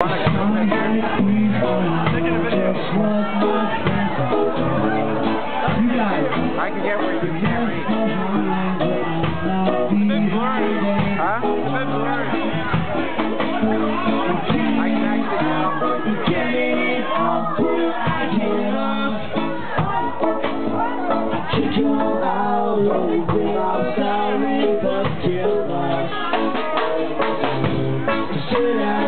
I can get you. can't I can get you can't you I'm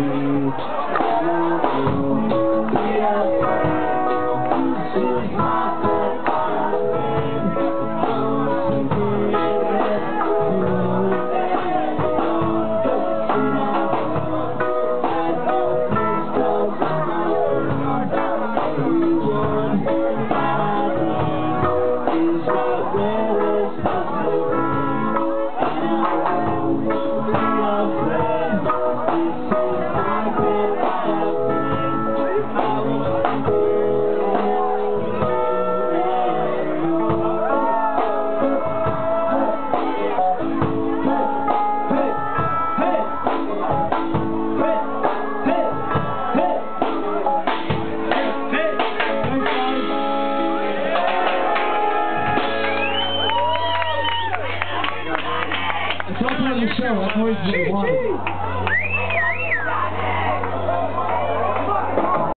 Thank you. no chão, amor de Deus.